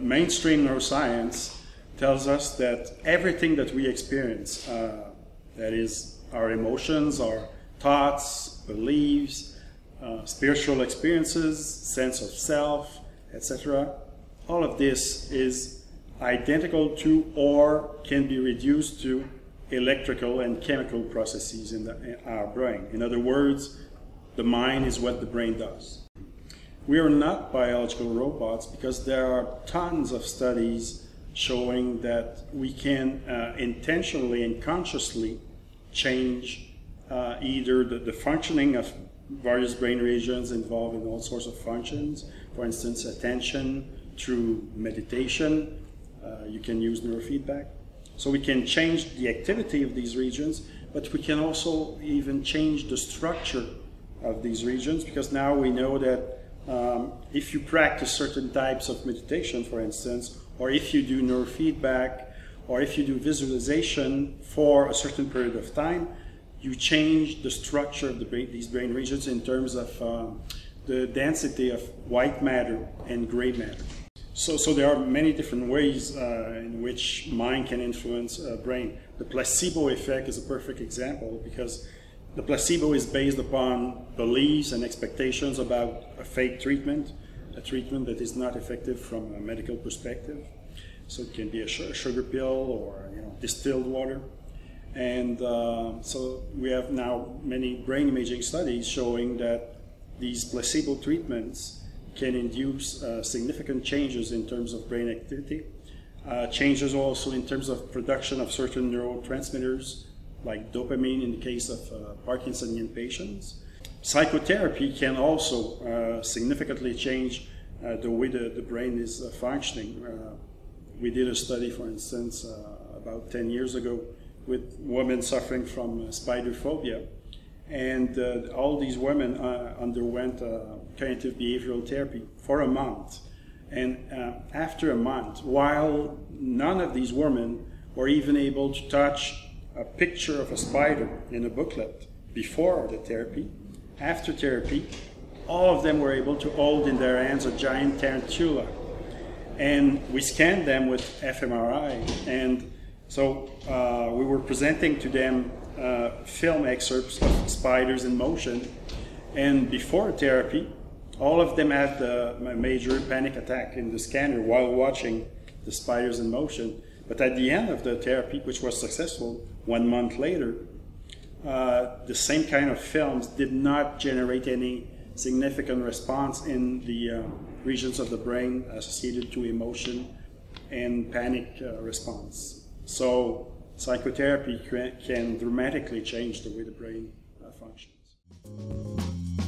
mainstream neuroscience tells us that everything that we experience, uh, that is, our emotions, our thoughts, beliefs, uh, spiritual experiences, sense of self, etc., all of this is identical to or can be reduced to electrical and chemical processes in, the, in our brain. In other words, the mind is what the brain does. We are not biological robots because there are tons of studies showing that we can uh, intentionally and consciously change uh, either the, the, functioning of various brain regions involved in all sorts of functions, for instance, attention through meditation. Uh, you can use neurofeedback. So we can change the activity of these regions, but we can also even change the structure of these regions because now we know that um, if you practice certain types of meditation, for instance, or if you do neurofeedback, or if you do visualization for a certain period of time, you change the structure of the brain, these brain regions in terms of um, the density of white matter and gray matter. So, so there are many different ways uh, in which mind can influence brain. The placebo effect is a perfect example because the placebo is based upon beliefs and expectations about a fake treatment, a treatment that is not effective from a medical perspective. So it can be a sugar pill or you know distilled water. And uh, so we have now many brain imaging studies showing that these placebo treatments can induce uh, significant changes in terms of brain activity, uh, changes also in terms of production of certain neurotransmitters like dopamine in the case of uh, Parkinsonian patients. Psychotherapy can also uh, significantly change uh, the way the, the brain is uh, functioning. Uh, we did a study, for instance, uh, about 10 years ago with women suffering from spider phobia. And all these women underwent cognitive behavioral therapy for a month. And after a month, while none of these women were even able to touch a picture of a spider in a booklet before the therapy. After therapy, all of them were able to hold in their hands a giant tarantula. And we scanned them with fMRI. And so uh, we were presenting to them uh, film excerpts of spiders in motion. And before therapy, all of them had a major panic attack in the scanner while watching the spiders in motion. But at the end of the therapy, which was successful, one month later, uh, the same kind of films did not generate any significant response in the uh, regions of the brain associated to emotion and panic uh, response. So psychotherapy can dramatically change the way the brain uh, functions.